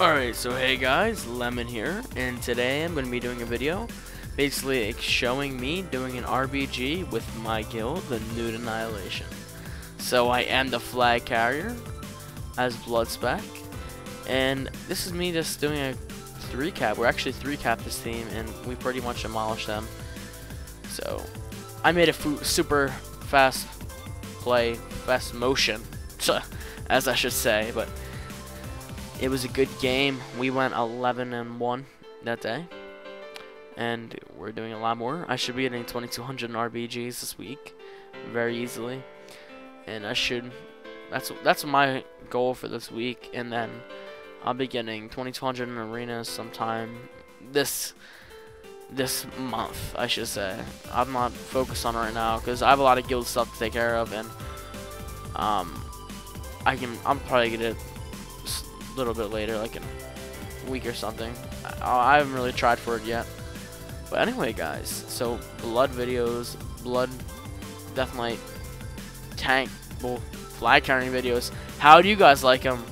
Alright, so hey guys, Lemon here, and today I'm going to be doing a video basically showing me doing an RBG with my guild, the Nude Annihilation. So I am the flag carrier as Bloodspec, and this is me just doing a 3 cap. We're actually 3 cap this team, and we pretty much demolished them. So I made a super fast play, fast motion, as I should say, but it was a good game. We went 11 and 1 that day. And we're doing a lot more. I should be getting 2200 RBGs this week very easily. And I should that's that's my goal for this week and then I'll be getting 2200 in arenas sometime this this month, I should say. I'm not focused on right now because I have a lot of guild stuff to take care of and um I can I'm probably gonna little bit later, like in a week or something. I, I haven't really tried for it yet. But anyway, guys, so blood videos, blood death knight, tank, well, flag carrying videos. How do you guys like them?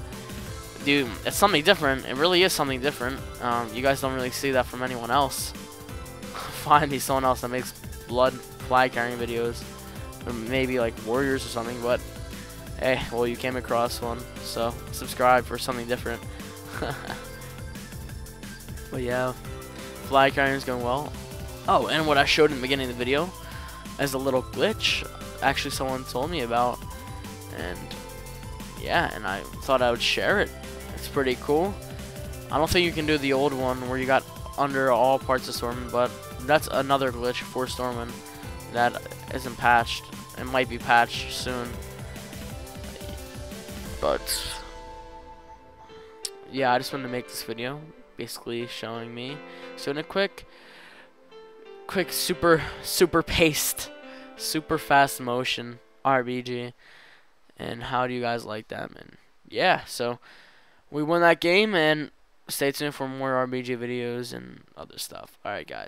Dude, it's something different. It really is something different. Um, you guys don't really see that from anyone else. Find me someone else that makes blood flag carrying videos. Or maybe like warriors or something, but Hey, well you came across one, so subscribe for something different. but yeah, flag is going well. Oh, and what I showed in the beginning of the video as a little glitch, actually someone told me about, and yeah, and I thought I would share it. It's pretty cool. I don't think you can do the old one where you got under all parts of Stormwind, but that's another glitch for Stormwind that isn't patched. It might be patched soon but yeah I just wanted to make this video basically showing me. So in a quick quick super super paced super fast motion RBG and how do you guys like them and yeah so we won that game and stay tuned for more RBG videos and other stuff. Alright guys